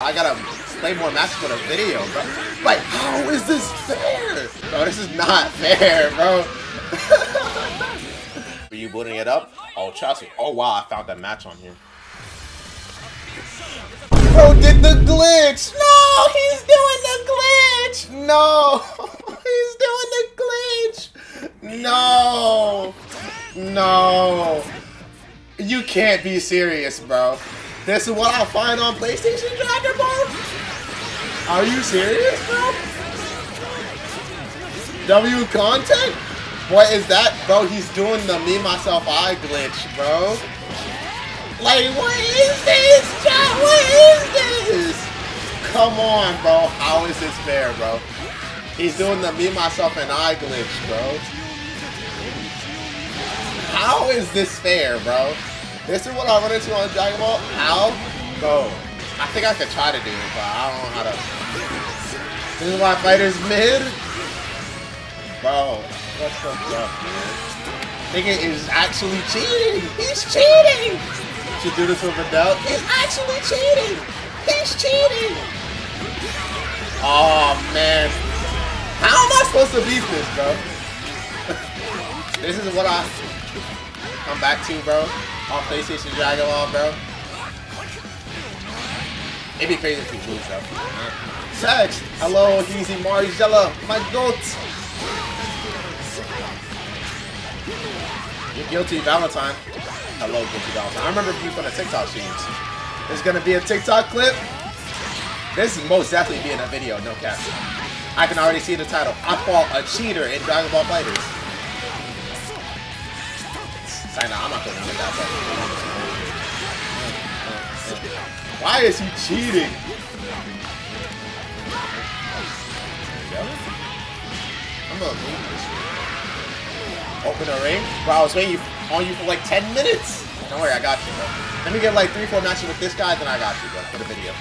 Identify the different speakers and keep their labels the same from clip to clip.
Speaker 1: I gotta play more matches for the video, bro. Like, how is this fair? Bro, this is not fair, bro. Are you booting it up? Oh, trust me. Oh, wow, I found that match on here. Bro did the glitch! No, he's doing the glitch! No, he's doing the glitch! No! No! You can't be serious, bro. This is what I find on PlayStation Dragon Ball? Are you serious, bro? W content? What is that? Bro, he's doing the me, myself, I glitch, bro. Like, what is this, chat? What is this? Come on, bro. How is this fair, bro? He's doing the me, myself, and I glitch, bro. How is this fair, bro? This is what I run into on Dragon Ball. How? Bro, I think I could try to do it, but I don't know how to. This is why fighters mid. Bro, what the fuck, man? Nigga is actually cheating. He's cheating. Should do this with a doubt. He's actually cheating. He's cheating. Oh man, how am I supposed to beat this, bro? this is what I come back to, bro. On PlayStation Dragon Ball, bro. It'd be crazy if we lose, though. Sex! Hello, Easy Margella, my goat! You're guilty, Valentine. Hello, guilty Valentine. I remember you from the TikTok streams. There's gonna be a TikTok clip. This is most definitely be in a video, no cap. I can already see the title. I fought a cheater in Dragon Ball FighterZ. I'm not gonna that. Why is he cheating? I'm gonna this. Open a ring? Bro, I was waiting on you for like 10 minutes. Don't worry, I got you, bro. Let me get like 3-4 matches with this guy, then I got you, bro, for the video.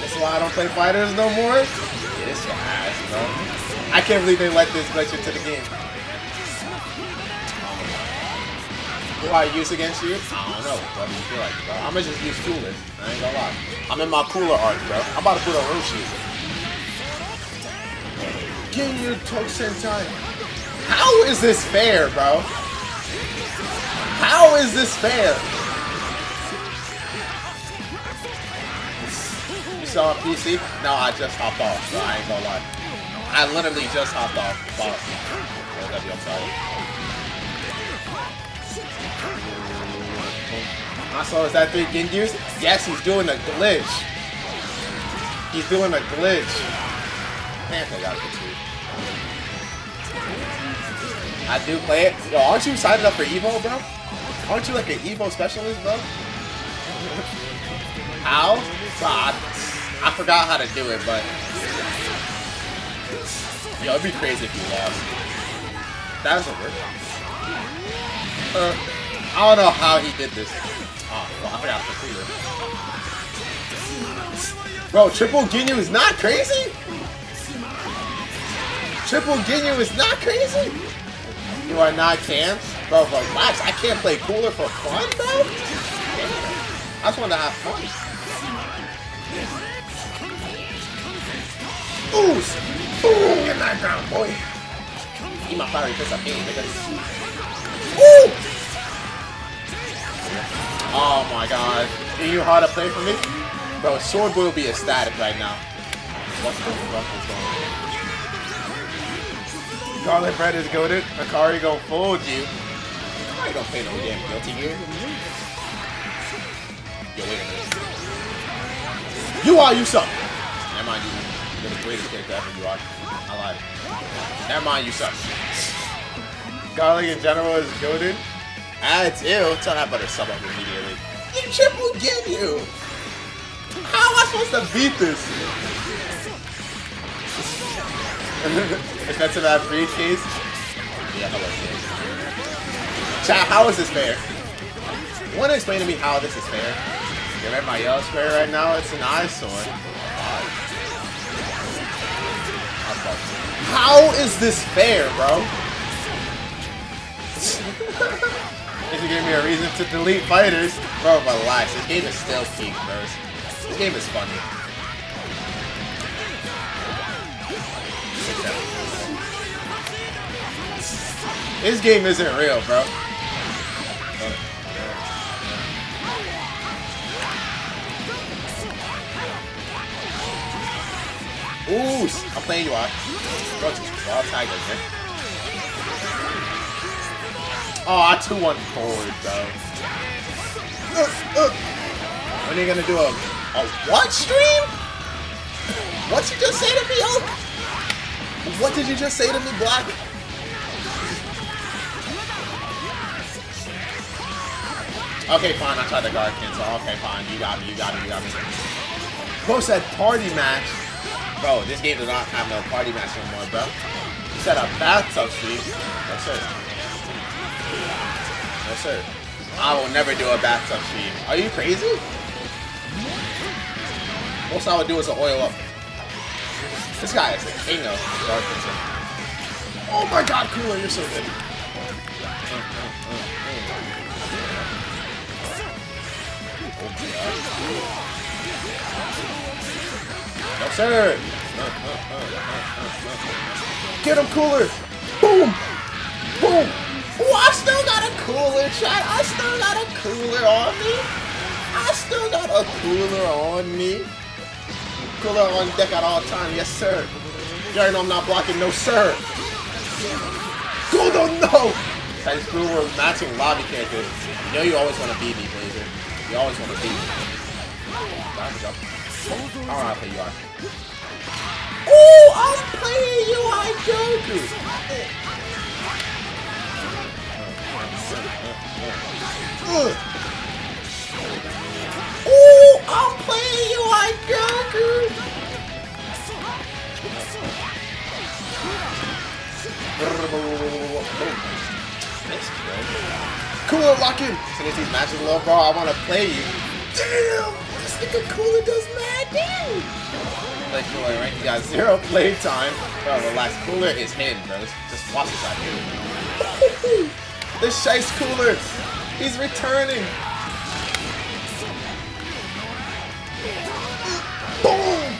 Speaker 1: This is why I don't play fighters no more? Get this ass, bro. I can't believe they let this glitch into the game. Who I use against you? I don't know. What do you feel like, bro? I'ma just use cooler. I ain't gonna lie. I'm in my cooler art, bro. I'm about to put on Roshi. Get your time? How is this fair, bro? How is this fair? You saw on PC? No, I just hopped off, so I ain't gonna lie. I literally just hopped off. About, oh, I'm sorry. I saw is that three Ginyus? Yes, he's doing a glitch. He's doing a glitch. Panther got the two. I do play it. Yo, aren't you signed up for Evo, bro? Aren't you like an Evo specialist, bro? How? God, I forgot how to do it, but yo, it'd be crazy if you lost. That doesn't work. Uh, I don't know how he did this. Oh, well, I forgot. Bro, Triple Ginyu is not crazy? Triple Ginyu is not crazy? You are not can? Bro, relax. I can't play cooler for fun, bro? I just want to have fun. Ooh! Ooh, get that ground, boy. Eat my fiery fist up nigga. Ooh! Oh my god. You know how to play for me? Bro, Sword will be ecstatic right now. What the fuck is going on? Garlic bread is goaded. Akari gonna fold you. Akari don't play no damn guilty here. Yo, wait a minute. You are, you suck! Never mind, you. You're the greatest character ever, you are. I lied. Never mind, you suck. Garlic in general is goaded. Ah, it's ew. Tell that butter sub up immediately. You triple get you! How am I supposed to beat this? Expensive at briefcase? Yeah, how about this? Chat, how is this fair? You wanna explain to me how this is fair? You're at my yellow square right now, it's an eyesore. How is this fair, bro? This gave me a reason to delete fighters. Bro, relax. This game is still peak, bro. This game is funny. This game isn't real, bro. Ooh, I'm playing you out. Bro, just raw tiger, man. Oh, I 2-1 forward, bro. Uh, uh. When are you gonna do a, a what stream? What you just say to me, Oak? What did you just say to me, Black? Okay, fine, I tried the guard cancel. Okay, fine, you got me, you got me, you got me. Bro said party match. Bro, this game does not have no party match no more, bro. You said a bathtub stream. No, sir. No, sir. I will never do a bathtub stream. Are you crazy? Most I would do is an oil up. This guy is the king of Darkington. Oh my god, Cooler, you're so good. No, sir. Get him, Cooler. Boom. Boom. Cooler, chat. I still got a cooler on me. I still got a cooler on me. Cooler on deck at all times. Yes, sir. You already know I'm not blocking. No, sir. Goldo, no. Crew. We're matching lobby characters. You know you always want to beat me, Blazer. You always want to beat me. I don't know how to play UI. Ooh, I'm playing UI Goku. Ugh. Ooh, I'm playing UI Goku. Cooler lock in. Since he's matching low bro, I want to play you. Damn, this nigga Cooler does mad damage. Play Cooler, right? You got zero play time. Bro, relax. Cooler is him, bro. Just watch this out here. The Shice Cooler. He's returning. Boom!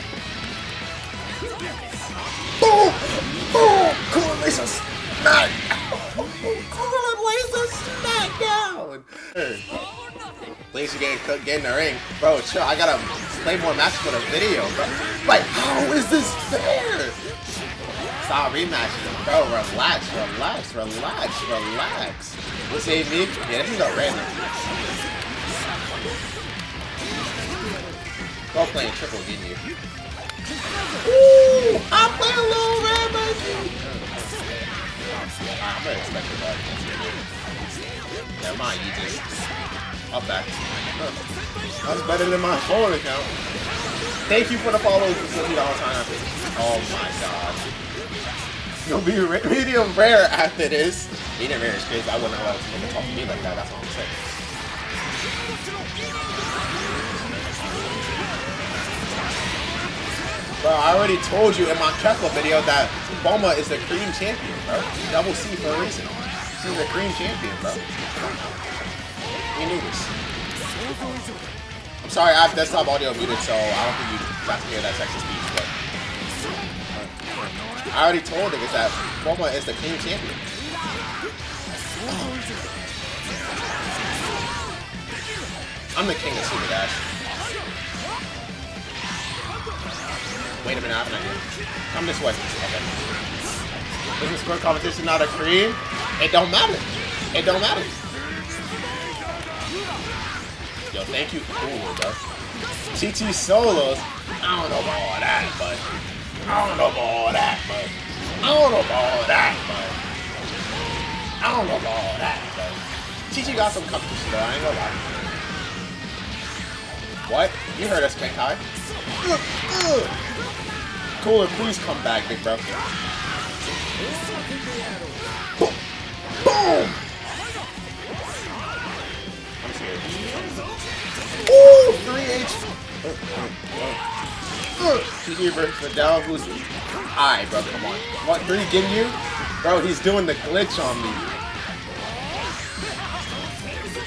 Speaker 1: Boom! Boom! Cooler a smack! Cooler a smackdown! Please, you get, get in the ring. Bro, chill. I gotta play more matches for the video, bro. Like, how is this fair? Stop rematching. Bro, relax, relax, relax, relax. You save me? Yeah, this is a random. Go playing triple, didn't? Ooh! I'm playing a little monkey! I'm gonna expect that. Never mind, you just... Up back. That's better than my phone account. Thank you for the follow for $50 time. Oh my god. You'll be medium rare after this. Medium rare is crazy. I wouldn't allow someone to talk to me like that. That's what I'm saying. Bro, I already told you in my Kefla video that Bulma is the cream champion, bro. Double C for a reason. She's the cream champion, bro. You knew this. I'm sorry, I have desktop audio muted, so I don't think you got to hear that Texas but... I already told niggas that Bulma is the cream champion. I'm the king of Super Dash. Wait a minute, I have an idea. Come this way. Okay. Isn't score competition not a cream? It don't matter. It don't matter. Yo, thank you. Ooh, bro. TT solos. I don't know about all that, but I don't know about all that, but I don't know about all that, but I don't know about that, but TT got some competition though. I ain't gonna lie. What? You heard us, Kenkai. Cooler, please come back, big bro. Boom! Boom! I'm scared. Ooh! 3H! GG versus Fidel, who's... Alright, bro, come on. What, 3 Ginyu? Bro, he's doing the glitch on me.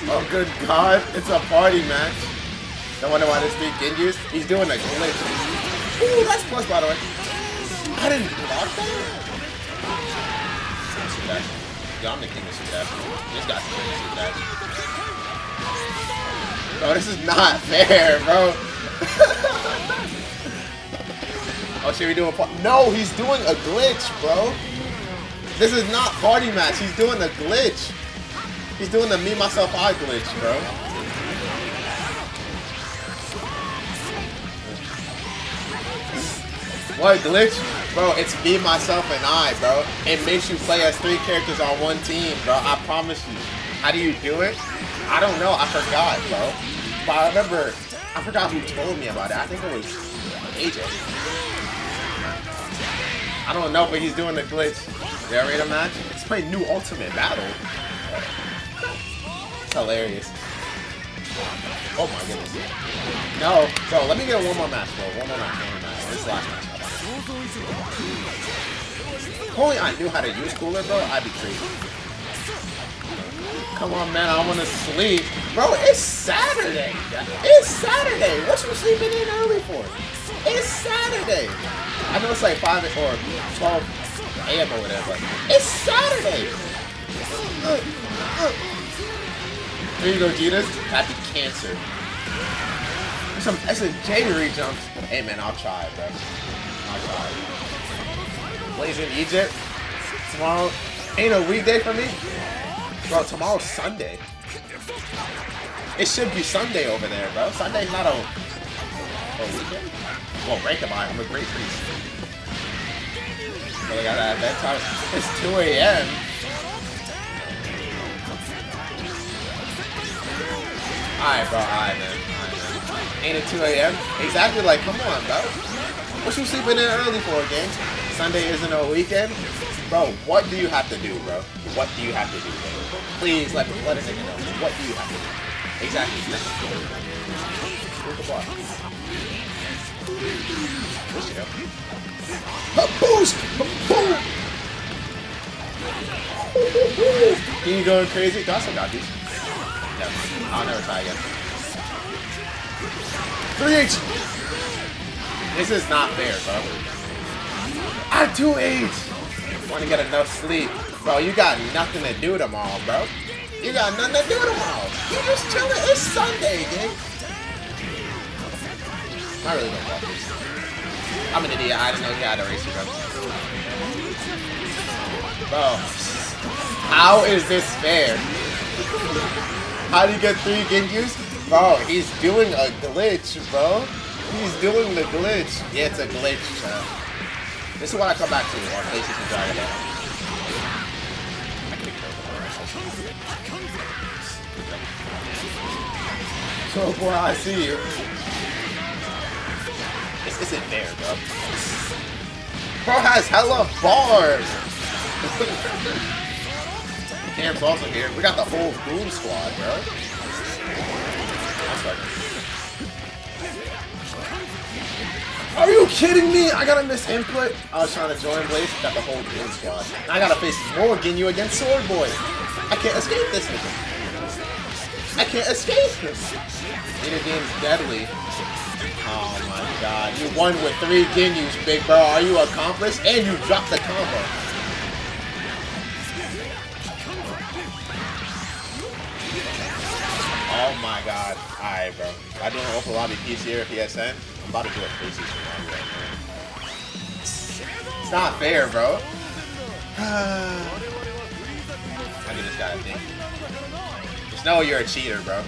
Speaker 1: Oh, good God. It's a party match. Don't wonder why this three Ginyus. He's doing a glitch. Ooh, that's plus, by the way. I didn't block that? Yo, I'm the king of Super Dash. This guy's the king of. Bro, this is not fair, bro. should we do a part? No, he's doing a glitch, bro. This is not party match. He's doing a glitch. He's doing the me, myself, I glitch, bro. What glitch? Bro, it's me, myself, and I, bro. It makes you play as three characters on one team, bro. I promise you. How do you do it? I don't know. I forgot, bro. But I remember, I forgot who told me about it. I think it was AJ. I don't know, but he's doing the glitch. Narrator match? He's playing new Ultimate Battle. It's hilarious. Oh my goodness. No, bro, let me get one more match, bro. One more match, one more match. This last match. If only I knew how to use cooler, bro, I'd be crazy. Come on, man, I want to sleep. Bro, it's Saturday. It's Saturday. What you sleeping in early for? It's Saturday. I know it's like 5 or 12 a.m. or whatever, but it's Saturday. There you go, Jesus. Happy cancer. Some SJ re-jumps. Hey, man, I'll try, bro. I'll try. Blazing Egypt. Tomorrow ain't a weekday for me. Bro, tomorrow's Sunday. It should be Sunday over there, bro. Sunday's not a, a weekend. Well, break it I'm a great priest. I got that bedtime. It's 2 a.m. Alright, bro. Alright, man. Alright, man. Ain't it 2 a.m.? Exactly like, come on, bro. What you sleeping in early for, gang? Sunday isn't a weekend? Bro, what do you have to do, bro? What do you have to do, bro? Please let, let a nigga know. What do you have to do? Exactly. A boost! A boom! You going crazy? I still got these. No, I'll never try again. 3H! This is not fair, bro. I do eat. Want to get enough sleep. Bro, you got nothing to do tomorrow, bro. You got nothing to do tomorrow. You just chilling. It's Sunday, dude. I really don't want this. I'm an idiot. I didn't know had a racer, bro. Bro, how is this fair? How do you get three Ginyus? Bro, he's doing a glitch, bro. He's doing the glitch. Yeah, it's a glitch, bro. This is what I come back to on PlayStation Dragon Ball. So boy, I see you. This isn't bro. Bro has hella bars. Cam's also here. We got the whole Boom Squad, bro. Are you kidding me? I got to miss input. I was trying to join Blaze, got the whole game squad. I gotta face more Ginyu against Sword Boy. I can't escape this. I can't escape him. Nita game's deadly. Oh my god. You won with three Ginyus, big bro. Are you accomplished? And you dropped the combo. Oh my god. Alright, bro. I do an open lobby PC or PSN. I'm about to do a lobby right now. It's not fair, bro. I give this guy a thing. Just know you're a cheater, bro.